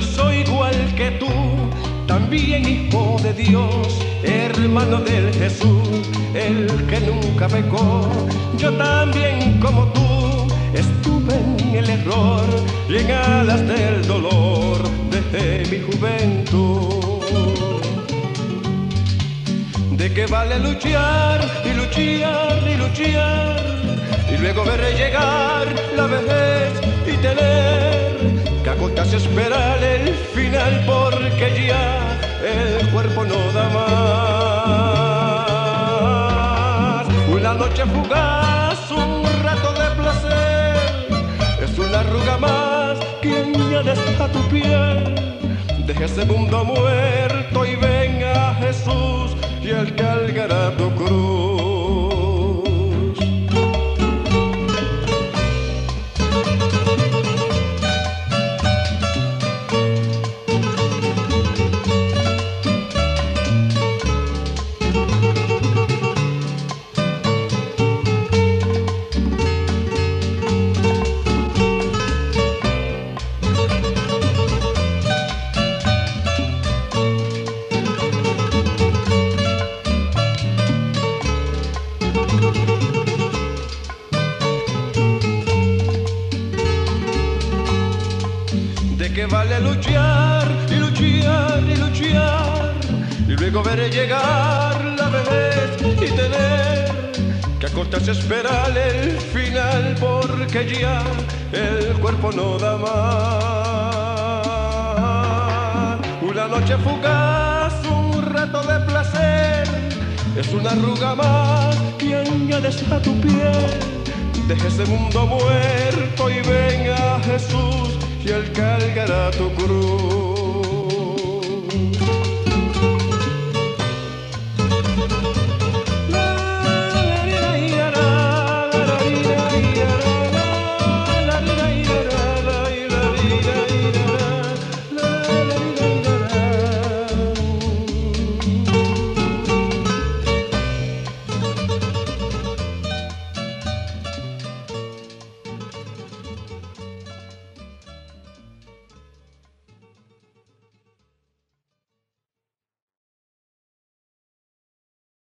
yo soy igual que tú, también hijo de Dios, hermano del Jesús, el que nunca pecó. Yo también como tú estuve en el error y en alas del dolor desde mi juventud. ¿De qué vale luchar y luchar y luchar? Y luego veré llegar la vejez y tener que acostarse a esperar el final porque ya el cuerpo no da más. Una noche fugaz, un rato de placer, es una arruga más que añades a tu piel. Deja ese mundo muerto ¿De qué vale luchar y luchar y luchar? Y luego ver llegar la vejez y tener que a esperar el final porque ya el cuerpo no da más. Una noche fugaz, un rato de placer, es una arruga más que añades a tu piel. Deja ese mundo muerto y venga Jesús y él cargará tu cruz.